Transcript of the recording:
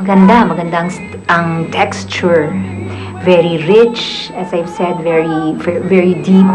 Maganda, maganda ang, ang texture. Very rich, as I've said, very, very deep.